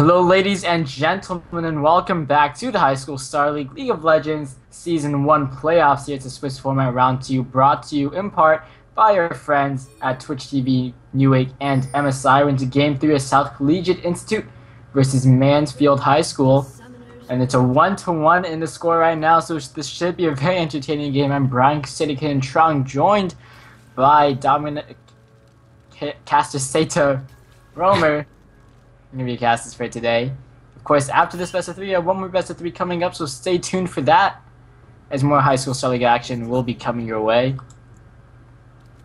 Hello, ladies and gentlemen, and welcome back to the High School Star League League of Legends Season 1 playoffs. Here it's a Swiss format round 2 brought to you in part by our friends at Twitch TV, Newegg, and MSI. We're into Game 3 of South Collegiate Institute versus Mansfield High School. And it's a 1 to 1 in the score right now, so this should be a very entertaining game. I'm Brian Citikin Trong, joined by Dominic Castaseto Romer. Be casters for today. Of course, after this best of three, I have one more best of three coming up, so stay tuned for that. As more high school League action will be coming your way.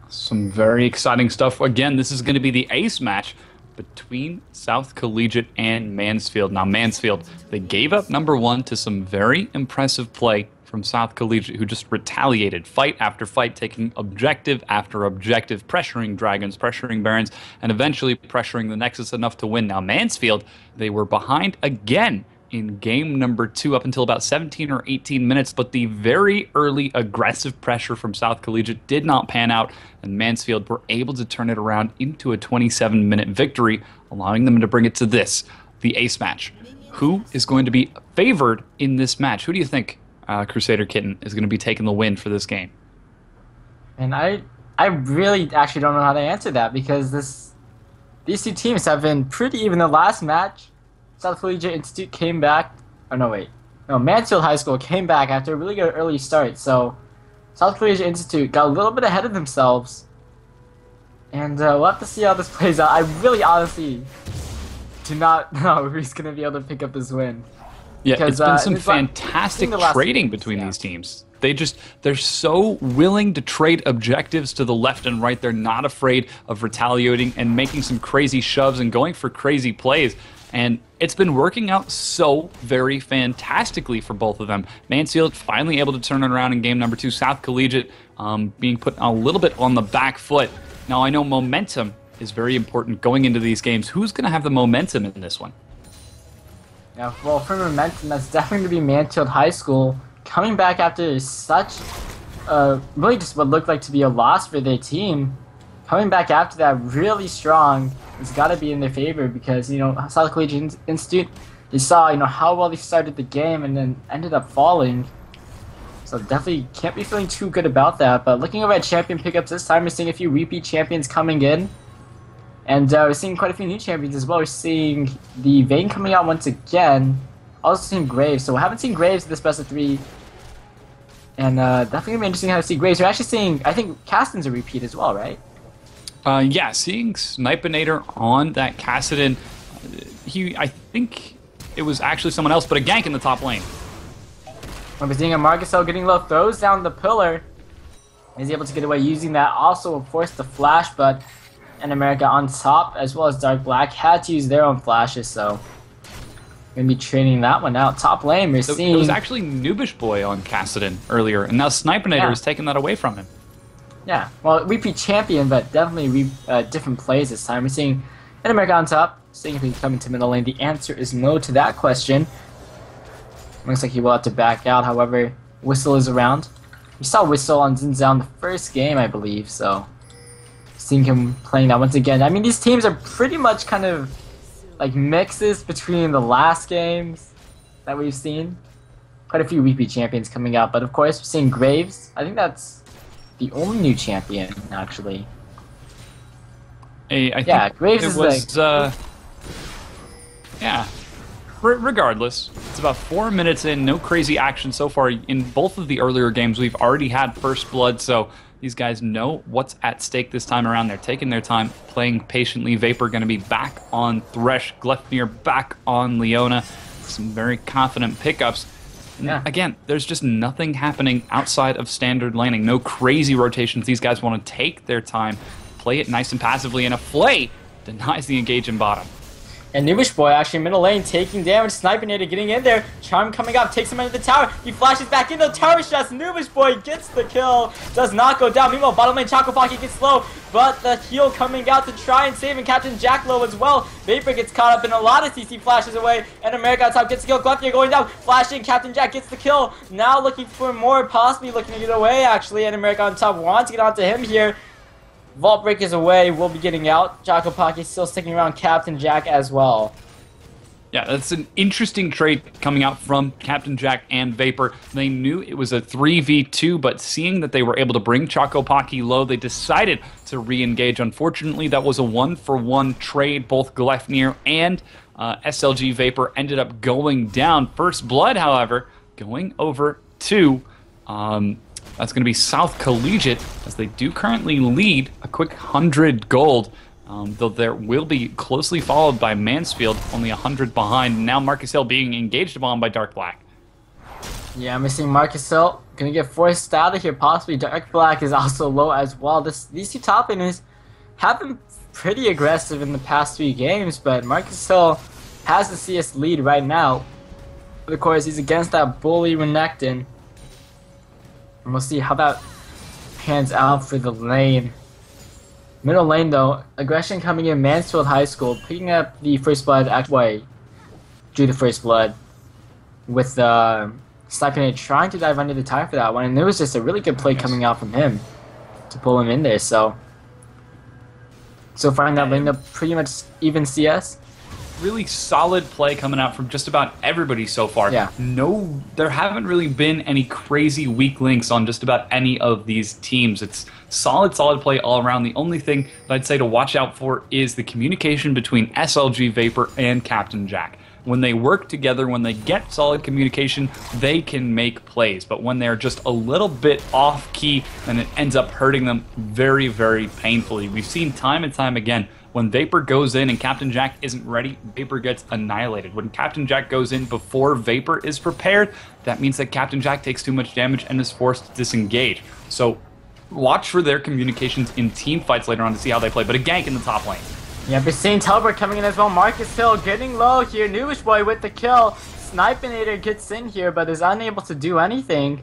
Some very exciting stuff. Again, this is going to be the ace match between South Collegiate and Mansfield. Now, Mansfield, they gave up number one to some very impressive play from South Collegiate who just retaliated, fight after fight, taking objective after objective, pressuring Dragons, pressuring Barons, and eventually pressuring the Nexus enough to win. Now, Mansfield, they were behind again in game number two up until about 17 or 18 minutes, but the very early aggressive pressure from South Collegiate did not pan out, and Mansfield were able to turn it around into a 27 minute victory, allowing them to bring it to this the ace match. Who is going to be favored in this match? Who do you think uh, Crusader Kitten is going to be taking the win for this game? And I, I really actually don't know how to answer that because this, these two teams have been pretty even. The last match, South Collegiate Institute came back. Oh no, wait, no, Mansfield High School came back after a really good early start. So, South Collegiate Institute got a little bit ahead of themselves, and uh, we'll have to see how this plays out. I really, honestly, do not know who's going to be able to pick up this win. Yeah, because, it's been uh, some fantastic like, trading between yeah. these teams. They just they're so willing to trade objectives to the left and right. They're not afraid of retaliating and making some crazy shoves and going for crazy plays. And it's been working out so very fantastically for both of them. Mansfield finally able to turn it around in game number two. South Collegiate um, being put a little bit on the back foot. Now I know momentum is very important going into these games. Who's going to have the momentum in this one? Yeah, well, for momentum, that's definitely going to be Mansfield High School coming back after such, uh, really just what looked like to be a loss for their team. Coming back after that really strong has got to be in their favor because, you know, South Collegiate Institute, they saw, you know, how well they started the game and then ended up falling. So definitely can't be feeling too good about that. But looking over at champion pickups this time, we're seeing a few repeat champions coming in. And uh, we're seeing quite a few new champions as well. We're seeing the Vayne coming out once again. Also seeing Graves. So we haven't seen Graves in this best of three. And uh, definitely to be interesting how to see Graves. We're actually seeing, I think, Kassadin's a repeat as well, right? Uh, yeah, seeing Snipinator on that Kassadin. He, I think it was actually someone else, but a gank in the top lane. We're seeing a Marcus Hill getting low, throws down the pillar. He's able to get away using that. Also, of course, the flash, but and America on top, as well as Dark Black, had to use their own flashes, so gonna be training that one out. Top lane, we're so seeing. It was actually Noobish Boy on Kassadin earlier, and now Snipinator yeah. is taking that away from him. Yeah, well, repeat champion, but definitely re uh, different plays this time. We're seeing N America on top, seeing if he can come into middle lane. The answer is no to that question. Looks like he will have to back out, however, Whistle is around. We saw Whistle on Xin Zhao in the first game, I believe, so seeing him playing that once again. I mean, these teams are pretty much kind of like mixes between the last games that we've seen. Quite a few repeat champions coming out, but of course, we're seeing Graves. I think that's the only new champion, actually. Hey, I yeah, Graves is was, like. Uh, yeah. R regardless, it's about four minutes in, no crazy action so far. In both of the earlier games, we've already had first blood, so these guys know what's at stake this time around. They're taking their time, playing patiently. Vapor going to be back on Thresh, Gleipnir back on Leona. Some very confident pickups. Yeah. Again, there's just nothing happening outside of standard laning. No crazy rotations. These guys want to take their time, play it nice and passively, and a flay denies the engage in bottom. And Noobish Boy actually middle lane taking damage, Snipinator getting in there. Charm coming up, takes him into the tower. He flashes back in, the tower shots. Noobish Boy gets the kill, does not go down. Meanwhile, bottom lane Choco Pocky gets slow, but the heal coming out to try and save and Captain Jack low as well. Vapor gets caught up in a lot of CC flashes away, and America on top gets the kill. Gleipnir going down, flashing, Captain Jack gets the kill. Now looking for more, possibly looking to get away actually, and America on top wants to get onto him here. Vault Breakers away, we'll be getting out. Jocko still sticking around Captain Jack as well. Yeah, that's an interesting trade coming out from Captain Jack and Vapor. They knew it was a 3v2, but seeing that they were able to bring Choco Pocky low, they decided to re engage. Unfortunately, that was a one for one trade. Both Gleipnir and uh, SLG Vapor ended up going down. First Blood, however, going over to. Um, that's going to be South Collegiate, as they do currently lead a quick 100 gold. Um, though there will be closely followed by Mansfield, only 100 behind. Now Marcus Hill being engaged upon by Dark Black. Yeah, I'm missing Marcus Hill. Gonna get forced out of here. Possibly Dark Black is also low as well. This These two top laners have been pretty aggressive in the past three games, but Marcus Hill has the CS lead right now. Of course, he's against that bully Renekton. And we'll see how that pans out for the lane. Middle lane though, aggression coming in Mansfield High School, picking up the first blood actually drew the first blood with the uh, Sniper trying to dive under the tire for that one, and it was just a really good play coming out from him to pull him in there. So, so far in that lane, up pretty much even CS really solid play coming out from just about everybody so far. Yeah. No, there haven't really been any crazy weak links on just about any of these teams. It's solid, solid play all around. The only thing that I'd say to watch out for is the communication between SLG Vapor and Captain Jack. When they work together, when they get solid communication, they can make plays. But when they're just a little bit off key, then it ends up hurting them very, very painfully. We've seen time and time again when Vapor goes in and Captain Jack isn't ready, Vapor gets annihilated. When Captain Jack goes in before Vapor is prepared, that means that Captain Jack takes too much damage and is forced to disengage. So watch for their communications in team fights later on to see how they play, but a gank in the top lane. Yeah, but seeing Teleport coming in as well. Marcus Hill getting low here. Noobish Boy with the kill. Snipinator gets in here, but is unable to do anything.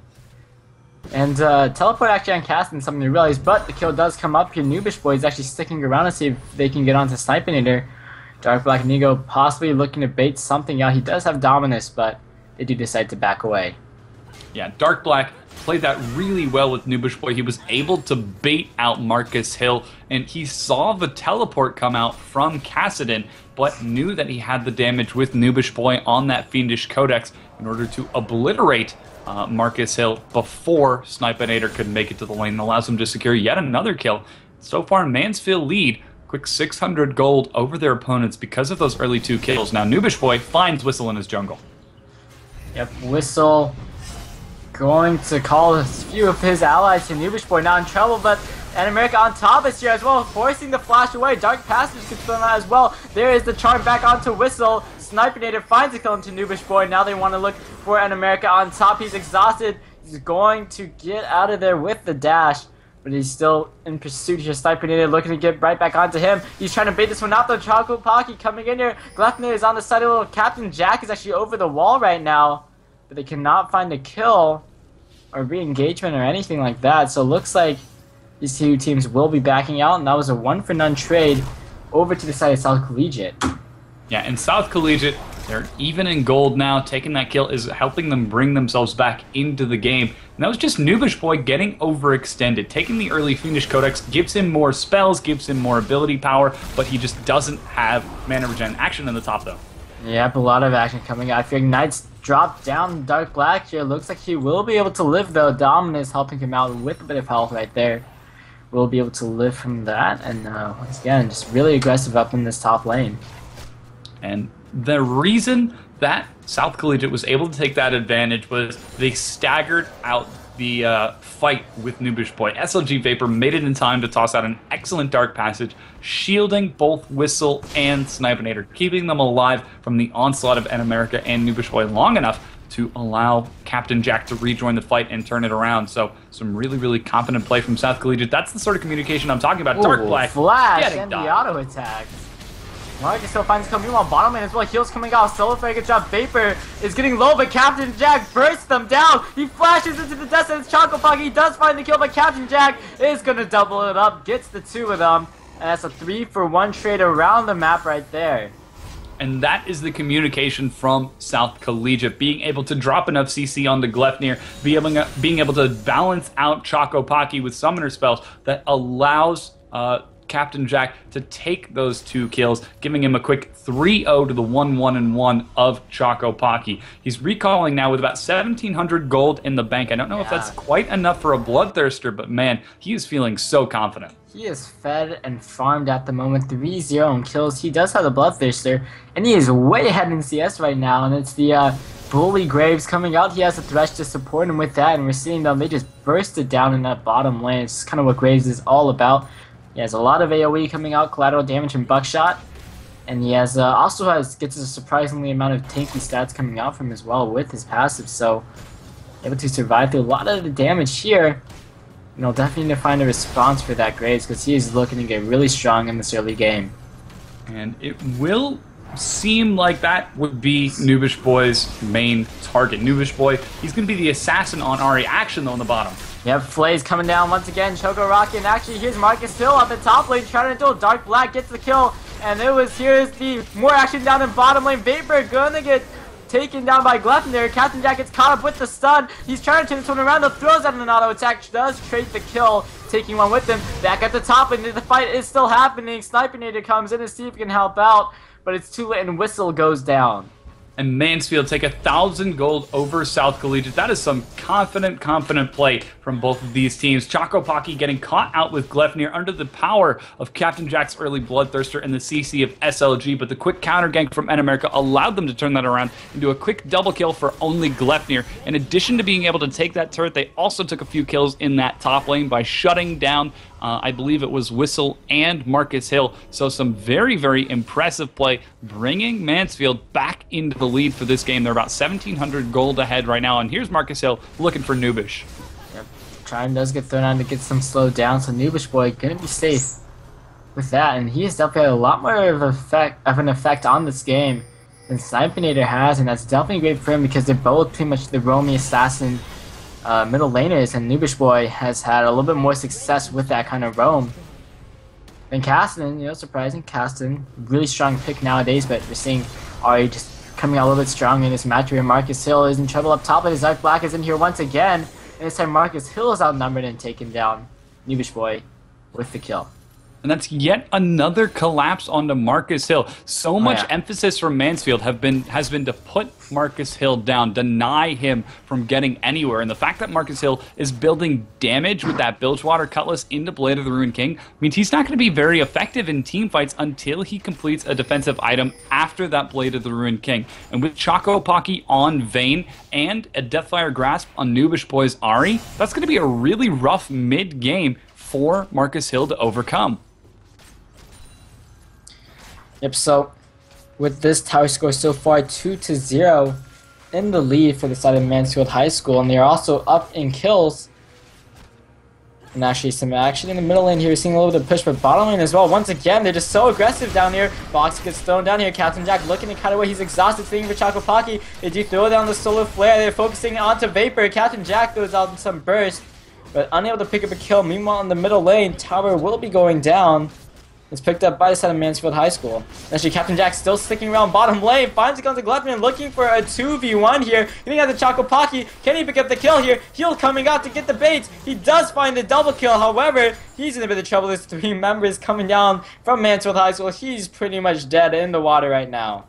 And uh, teleport actually on casting something to realize, but the kill does come up here. Noobish Boy is actually sticking around to see if they can get onto Snipinator. Dark Black Nigo possibly looking to bait something out. He does have Dominus, but they do decide to back away. Yeah, Dark Black played that really well with Noobish Boy. He was able to bait out Marcus Hill, and he saw the teleport come out from Kassadin, but knew that he had the damage with Noobish Boy on that Fiendish Codex in order to obliterate uh, Marcus Hill before Snipinator could make it to the lane and allows him to secure yet another kill. So far, Mansfield lead, quick 600 gold over their opponents because of those early two kills. Now, Noobish Boy finds Whistle in his jungle. Yep, Whistle going to call a few of his allies to Noobish Boy now in trouble, but and America on top is here as well, forcing the flash away. Dark Passage gets thrown out as well. There is the charm back onto Whistle. Snipinator finds a kill into Noobish Boy. Now they want to look for N America on top. He's exhausted. He's going to get out of there with the dash. But he's still in pursuit here. Snipinator looking to get right back onto him. He's trying to bait this one out though. Choco Pocky coming in here. Gleipnir is on the side of little Captain Jack is actually over the wall right now. But they cannot find a kill or re-engagement or anything like that. So it looks like these two teams will be backing out. And that was a one for none trade over to the side of South Collegiate. Yeah, in South Collegiate, they're even in gold now. Taking that kill is helping them bring themselves back into the game. And that was just Noobish Boy getting overextended. Taking the early Fiendish Codex gives him more spells, gives him more ability power, but he just doesn't have mana regen action in the top though. Yep, a lot of action coming out. I like Knight's dropped down Dark Black here. Looks like he will be able to live though. Dominus helping him out with a bit of health right there. Will be able to live from that, and uh, once again, just really aggressive up in this top lane. And the reason that South Collegiate was able to take that advantage was they staggered out the uh, fight with Noobish Boy. SLG Vapor made it in time to toss out an excellent Dark Passage, shielding both Whistle and Snipinator, keeping them alive from the onslaught of N America and Noobish Boy long enough to allow Captain Jack to rejoin the fight and turn it around. So some really, really confident play from South Collegiate. That's the sort of communication I'm talking about. Dark Black Flash and the auto attack. Marcus still finds coming on bottom lane as well. Heals coming out. Solo good job. Vapor is getting low, but Captain Jack bursts them down. He flashes into the dust and it's Choco Pocky. He does find the kill, but Captain Jack is going to double it up. Gets the two of them. And that's a three for one trade around the map right there. And that is the communication from South Collegiate, being able to drop enough CC onto Gleipnir, be able, being able to balance out Choco Pocky with summoner spells that allows uh, Captain Jack to take those two kills, giving him a quick 3-0 to the 1-1 and 1 of Choco Pocky. He's recalling now with about 1700 gold in the bank. I don't know if that's quite enough for a bloodthirster, but man, he is feeling so confident. He is fed and farmed at the moment, 3-0 in kills. He does have the Bloodthirster, and he is way ahead in CS right now, and it's the uh, Bully Graves coming out. He has a Thresh to support him with that, and we're seeing them, they just burst it down in that bottom lane. It's kind of what Graves is all about. He has a lot of AoE coming out, collateral damage and buckshot, and he has uh, also has gets a surprisingly amount of tanky stats coming out from as well with his passive, so able to survive through a lot of the damage here. And I'll definitely need to find a response for that Graves because he is looking to get really strong in this early game. And it will seem like that would be Noobish Boy's main target. Noobish Boy, he's going to be the assassin on Ahri Action, though, on the bottom. Yep, Flay's coming down once again. Choco Pocky, and actually here's Marcus Hill up the top lane trying to do Dark Black gets the kill, and it was here's the more action down in bottom lane. Vapor gonna get taken down by Gleipnir. Captain Jack gets caught up with the stun. He's trying to turn this one around, though throws out an auto attack, does trade the kill, taking one with him. Back at the top, and the fight is still happening. Snipinator comes in to see if he can help out, but it's too late, and Whistle goes down. and Mansfield take a thousand gold over South Collegiate. That is some confident, confident play from both of these teams. Choco Pocky getting caught out with Gleipnir under the power of Captain Jack's early Bloodthirster and the CC of SLG, but the quick counter gank from N America allowed them to turn that around into a quick double kill for only Gleipnir. In addition to being able to take that turret, they also took a few kills in that top lane by shutting down uh, I believe it was Whistle and Marcus Hill. So some very, very impressive play, bringing Mansfield back into the lead for this game. They're about 1,700 gold ahead right now, and here's Marcus Hill looking for Noobish. Yep. Does get thrown on to get some slowed down, so Noobish Boy gonna be safe with that, and he has definitely had a lot more of effect of an effect on this game than Snipinator has, and that's definitely great for him because they're both pretty much the roamy assassin uh, middle laners, and Noobish Boy has had a little bit more success with that kind of roam. And Kassadin, you know, surprising Kassadin, really strong pick nowadays, but we're seeing Ahri just coming out a little bit strong in this match where Marcus Hill is in trouble up top, and his Dark Black is in here once again, and this time Marcus Hill is outnumbered and taken down. Noobish Boy with the kill. And that's yet another collapse onto Marcus Hill. So oh, much yeah. emphasis from Mansfield have been has been to put Marcus Hill down, deny him from getting anywhere. And the fact that Marcus Hill is building damage with that Bilgewater Cutlass into Blade of the Ruined King means he's not going to be very effective in team fights until he completes a defensive item after that Blade of the Ruined King. And with Choco Pocky on Vayne and a Deathfire Grasp on Noobish Boy's Ari, that's going to be a really rough mid game for Marcus Hill to overcome. Yep, so with this tower score so far 2 to 0 in the lead for the side of Mansfield High School, and they're also up in kills. And actually some action in the middle lane here, we're seeing a little bit of push, but bottom lane as well. Once again, they're just so aggressive down here. Box gets thrown down here. Captain Jack looking to cut away. He's exhausted, thinking for Choco Pocky. They do throw down the solar flare. They're focusing onto Vapor. Captain Jack goes out in some burst, but unable to pick up a kill. Meanwhile, in the middle lane, tower will be going down. It's picked up by the side of Mansfield High School. Actually, Captain Jack still sticking around bottom lane. Finds it comes to Gluttman looking for a 2v1 here. Getting out the Choco Pocky. Can he pick up the kill here? Heal coming out to get the bait. He does find the double kill. However, he's in a bit of trouble. There's three members coming down from Mansfield High School. He's pretty much dead in the water right now.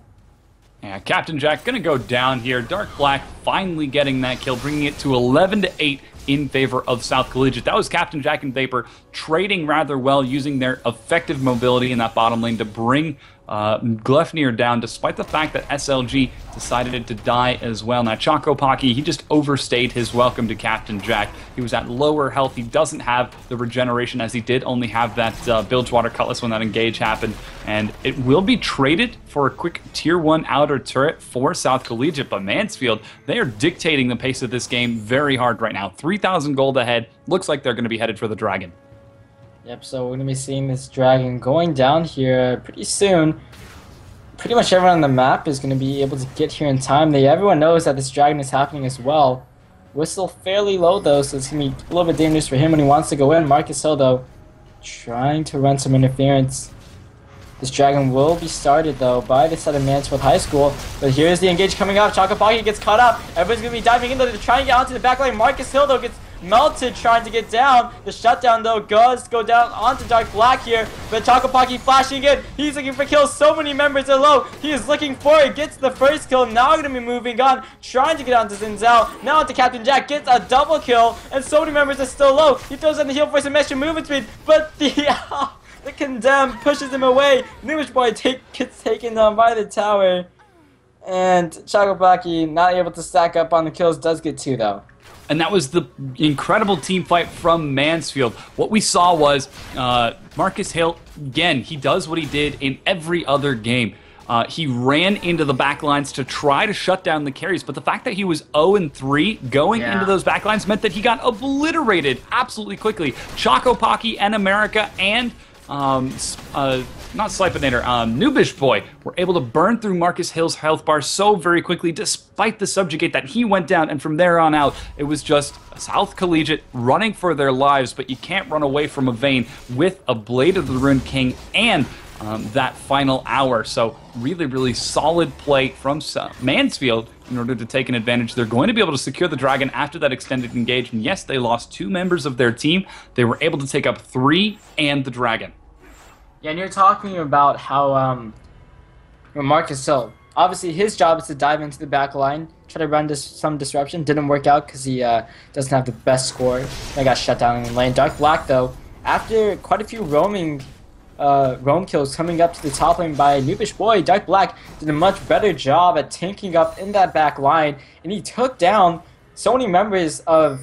Yeah, Captain Jack gonna go down here. Dark Black finally getting that kill, bringing it to 11 to 8 in favor of South Collegiate. That was Captain Jack and Vapor trading rather well, using their effective mobility in that bottom lane to bring uh, Gleipnir down, despite the fact that SLG decided to die as well. Now, Choco Pocky, he just overstayed his welcome to Captain Jack. He was at lower health. He doesn't have the regeneration as he did only have that uh, Bilgewater Cutlass when that engage happened. And it will be traded for a quick tier 1 outer turret for South Collegiate. But Mansfield, they are dictating the pace of this game very hard right now. 3,000 gold ahead. Looks like they're going to be headed for the Dragon. Yep, so we're to be seeing this dragon going down here pretty soon. Pretty much everyone on the map is to be able to get here in time. They Everyone knows that this dragon is happening as well. Whistle fairly low though, so it's to be a little bit dangerous for him when he wants to go in. Marcus Hill though, trying to run some interference. This dragon will be started though by the of Mansfield High School. But here's the engage coming up. Pocky gets caught up. Everyone's to be diving in though to try and get onto the back line. Marcus Hill though gets Melted trying to get down. The shutdown though does go down onto Dark Black here. But Choco Pocky flashing in. He's looking for kills. So many members are low. He is looking for it. Gets the first kill. Now going to be moving on. Trying to get onto Xin Zhao. Now onto Captain Jack. Gets a double kill. And so many members are still low. He throws in the heal for some extra movement speed. But the... the Condemn pushes him away. Noobish Boy take, gets taken down by the tower. And Choco Pocky, not able to stack up on the kills, does get two though. And that was the incredible team fight from Mansfield. What we saw was uh, Marcus Hill, again, he does what he did in every other game. Uh, he ran into the backlines to try to shut down the carries, but the fact that he was 0 3 going Yeah. into those backlines meant that he got obliterated absolutely quickly. Choco Pocky and America and um, uh, not Slipinator, um, Noobish Boy were able to burn through Marcus Hill's health bar so very quickly, despite the subjugate that he went down. And from there on out, it was just South Collegiate running for their lives. But you can't run away from a Vayne with a Blade of the Ruined King and um, that final hour. So really, really solid play from Mansfield in order to take an advantage. They're going to be able to secure the dragon after that extended engagement. Yes, they lost two members of their team. They were able to take up three and the dragon. Yeah, and you're talking about how um, Marcus Hill, obviously his job is to dive into the back line, try to run dis- some disruption. Didn't work out because he uh, doesn't have the best score. I got shut down in lane. Dark Black, though, after quite a few roaming uh, roam kills coming up to the top lane by Noobish Boy, Dark Black did a much better job at tanking up in that back line, and he took down so many members of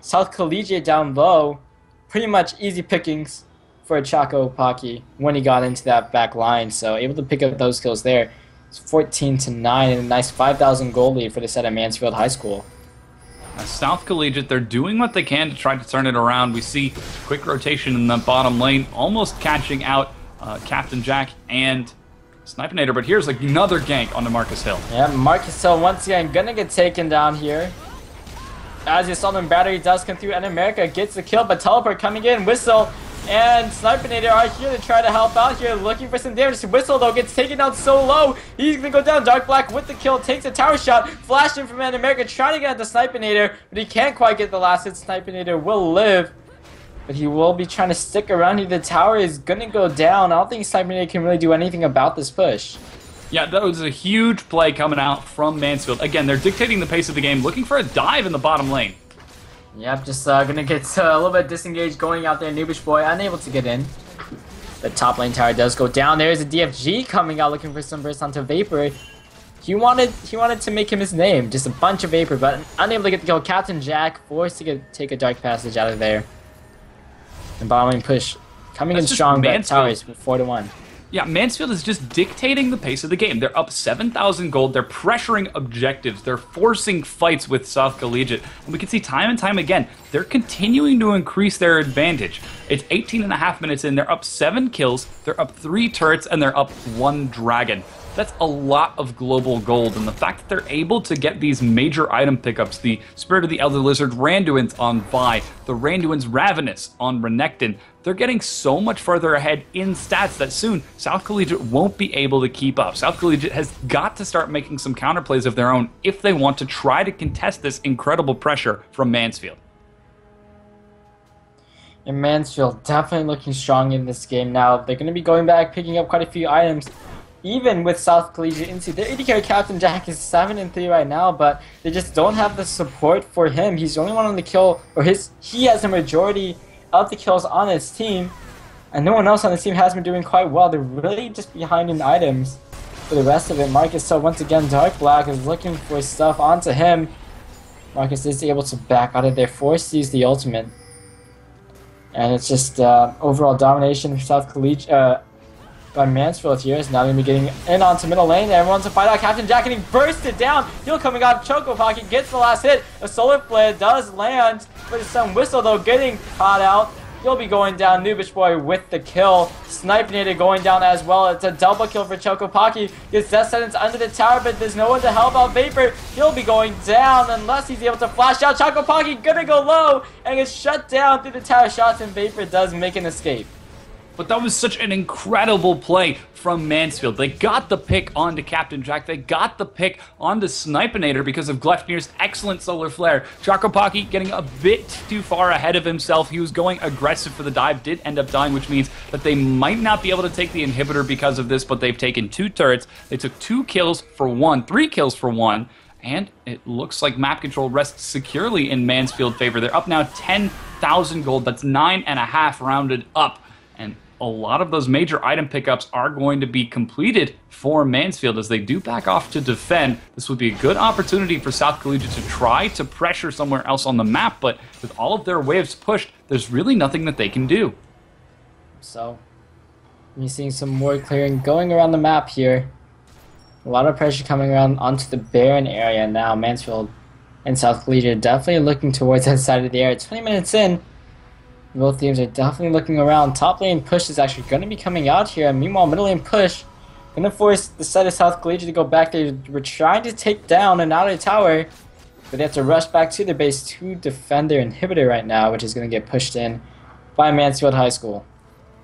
South Collegiate down low. Pretty much easy pickings for Choco Pocky when he got into that back line. So able to pick up those kills there. It's 14 to 9 and a nice 5,000 goal lead for the set at Mansfield High School. Uh, South Collegiate, they're doing what they can to try to turn it around. We see quick rotation in the bottom lane, almost catching out uh, Captain Jack and Snipinator. But here's another gank onto Marcus Hill. Yeah, Marcus Hill once again gonna get taken down here. As you saw, and Battery does come through, and America gets the kill, but Teleport coming in, Whistle and Snipinator are here to try to help out here, looking for some damage. Whistle, though, gets taken down so low. He's gonna go down. Dark Black with the kill, takes a tower shot, flash in from America, trying to get at the Snipinator, but he can't quite get the last hit. Snipinator will live. But he will be trying to stick around here. The tower is gonna go down. I don't think Snipinator can really do anything about this push. Yeah, that was a huge play coming out from Mansfield. Again, they're dictating the pace of the game, looking for a dive in the bottom lane. Yep, just uh, gonna get uh, a little bit disengaged going out there. Noobish Boy unable to get in. The top lane tower does go down. There's a DFG coming out looking for some burst onto Vapor. He wanted he wanted to make him his name, just a bunch of Vapor, but unable to get the kill. Captain Jack forced to get take a dark passage out of there. And bottom lane push coming That's in strong, but towers four to one. Yeah, Mansfield is just dictating the pace of the game. They're up 7,000 gold. They're pressuring objectives. They're forcing fights with South Collegiate. And we can see time and time again, they're continuing to increase their advantage. It's 18 and a half minutes in. They're up seven kills. They're up three turrets, and they're up one dragon. That's a lot of global gold, and the fact that they're able to get these major item pickups the Spirit of the Elder Lizard Randuin's on Vi, the Randuin's Ravenous on Renekton they're getting so much further ahead in stats that soon South Collegiate won't be able to keep up. South Collegiate has got to start making some counterplays of their own if they want to try to contest this incredible pressure from Mansfield. And Mansfield definitely looking strong in this game now. They're going to be going back, picking up quite a few items. Even with South Collegiate NC, their AD carry Captain Jack is 7 and 3 right now, but they just don't have the support for him. He's the only one on the kill, or his he has a majority of the kills on his team, and no one else on the team has been doing quite well. They're really just behind in items for the rest of it. Marcus, so once again, Dark Black is looking for stuff onto him. Marcus is able to back out of there, force use the ultimate. And it's just uh, overall domination of South Collegiate uh, by Mansfield here. Is now going to be getting in onto middle lane. Everyone's to fight out. Captain Jack and he getting bursted down. Heal coming out of Choco Pocky. Gets the last hit. A Solar Flare does land. But it's some whistle though getting caught out. He'll be going down. Noobish Boy with the kill. Snipinator going down as well. It's a double kill for Choco Pocky. Gets Death Sentence under the tower, but there's no one to help out Vapor. He'll be going down unless he's able to flash out. Choco Pocky gonna go low and gets shut down through the tower shots, and Vapor does make an escape. But that was such an incredible play from Mansfield. They got the pick onto Captain Jack. They got the pick onto Snipinator because of Gleipnir's excellent solar flare. Choco Pocky getting a bit too far ahead of himself. He was going aggressive for the dive, did end up dying, which means that they might not be able to take the inhibitor because of this, but they've taken two turrets. They took two kills for one, three kills for one. And it looks like map control rests securely in Mansfield favor. They're up now 10,000 gold. That's nine and a half rounded up. A lot of those major item pickups are going to be completed for Mansfield as they do back off to defend. This would be a good opportunity for South Collegiate to try to pressure somewhere else on the map, but with all of their waves pushed, there's really nothing that they can do. So, you're seeing some more clearing going around the map here. A lot of pressure coming around onto the Baron area now. Mansfield and South Collegiate definitely looking towards that side of the area. 20 minutes in, both teams are definitely looking around. Top lane push is actually going to be coming out here. And meanwhile, middle lane push going to force the side of South Collegiate to go back. They were trying to take down an outer tower, but they have to rush back to their base to defend their inhibitor right now, which is going to get pushed in by Mansfield High School.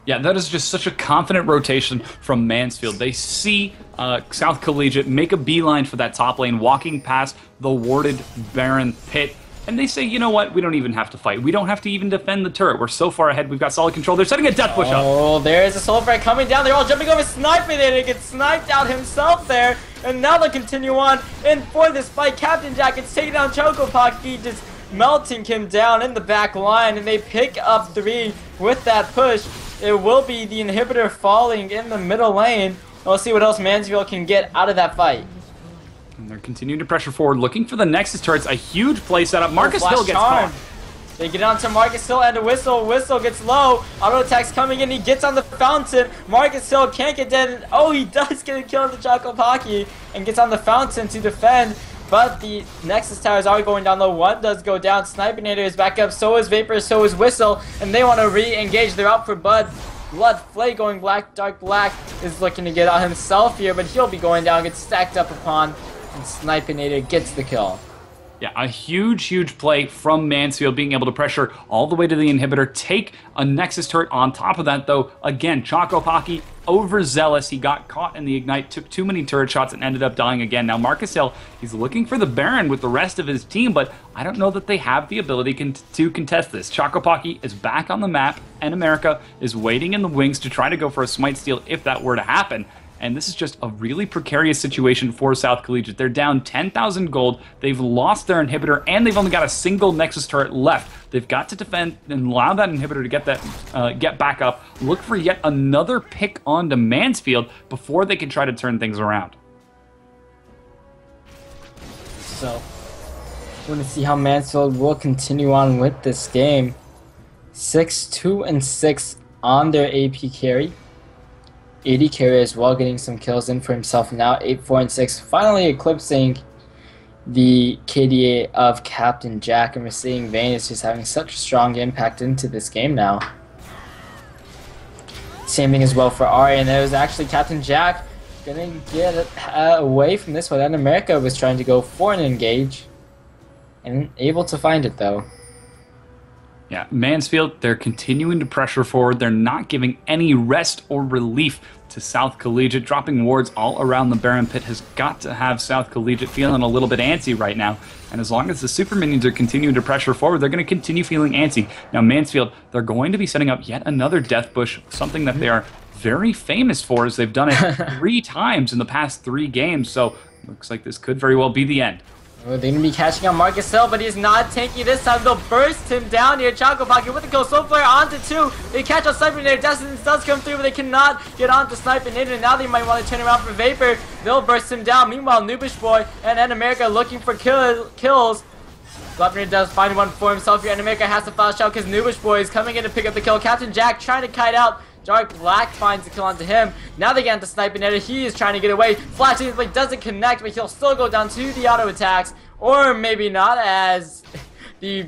Yeah, that is just such a confident rotation from Mansfield. They see uh, South Collegiate make a beeline for that top lane, walking past the warded Baron pit and they say, you know what? We don't even have to fight. We don't have to even defend the turret. We're so far ahead. We've got solid control. They're setting a death push up. Oh, there's a soul frag coming down. They're all jumping over, sniping it. It gets sniped out himself there. And now they continue on And for this fight. Captain Jack is taking down Choco Pocky, just melting him down in the back line. And they pick up three with that push. It will be the inhibitor falling in the middle lane. We'll see what else Mansfield can get out of that fight. And they're continuing to pressure forward, looking for the Nexus turrets. A huge play setup. Marcus oh, Hill gets charm. caught. They get onto Marcus Hill and a whistle. Whistle gets low. Auto attacks coming in. He gets on the fountain. Marcus Hill can't get dead. Oh, he does get a kill on the Choco Pocky and gets on the fountain to defend. But the Nexus towers are going down low. One does go down. Snipinator is back up. So is Vapor. So is Whistle. And they want to re-engage. They're out for Bud. Blood Flay going black. Dark Black is looking to get out himself here. But he'll be going down. Gets stacked up upon and Snipinator gets the kill. Yeah, a huge, huge play from Mansfield being able to pressure all the way to the inhibitor, take a Nexus turret on top of that, though. Again, Choco Pocky overzealous. He got caught in the Ignite, took too many turret shots, and ended up dying again. Now, Marcus Hill, he's looking for the Baron with the rest of his team, but I don't know that they have the ability con to contest this. Choco Pocky is back on the map, and America is waiting in the wings to try to go for a Smite Steal if that were to happen. And this is just a really precarious situation for South Collegiate. They're down 10,000 gold. They've lost their inhibitor, and they've only got a single Nexus turret left. They've got to defend and allow that inhibitor to get that uh, get back up. Look for yet another pick onto Mansfield before they can try to turn things around. So, we're going to see how Mansfield will continue on with this game. 6 2 and 6 on their AP carry. 80 carry as well, getting some kills in for himself now. 8, 4, and 6, finally eclipsing the KDA of Captain Jack, and we're seeing Vayne is just having such a strong impact into this game now. Same thing as well for Ahri, and it was actually Captain Jack gonna get away from this one. And America was trying to go for an engage, and able to find it though. Yeah, Mansfield, they're continuing to pressure forward. They're not giving any rest or relief to South Collegiate. Dropping wards all around the Baron Pit has got to have South Collegiate feeling a little bit antsy right now. And as long as the Super Minions are continuing to pressure forward, they're going to continue feeling antsy. Now, Mansfield, they're going to be setting up yet another death push, something that they are very famous for as they've done it three times in the past three games. So looks like this could very well be the end. They're gonna be catching on Marcus Hill, but he's not tanky this time. They'll burst him down here. Choco Pocky with the kill. Solar Flare onto two. They catch on Snipinator. Distance does come through, but they cannot get onto Snipinator. And now they might want to turn around for Vapor. They'll burst him down. Meanwhile, Noobish Boy and N America looking for kill kills. Gleipnir does find one for himself here. N America has to flash out because Noobish Boy is coming in to pick up the kill. Captain Jack trying to kite out. Dark Black finds the kill onto him. Now they get into Snipinator. He is trying to get away. Flashing, but doesn't connect, but he'll still go down to the auto attacks. Or maybe not as the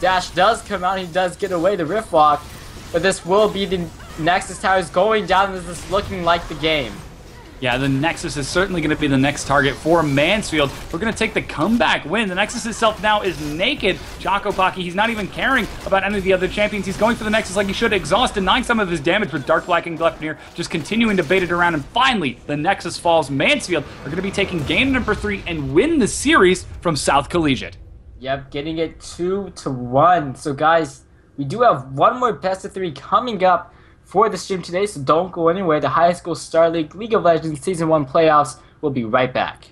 dash does come out. He does get away the Rift Walk. But this will be the Nexus Towers going down. This is looking like the game. Yeah, the Nexus is certainly going to be the next target for Mansfield. We're going to take the comeback win. The Nexus itself now is naked. Choco Pocky, he's not even caring about any of the other champions. He's going for the Nexus like he should. Exhaust denying some of his damage, but Dark Black and Gleipnir just continuing to bait it around. And finally, the Nexus falls. Mansfield are going to be taking game number three and win the series from South Collegiate. Yep, getting it two to one. So guys, we do have one more best of three coming up for the stream today, so don't go anywhere. The High School Star League League of Legends Season 1 playoffs will be right back.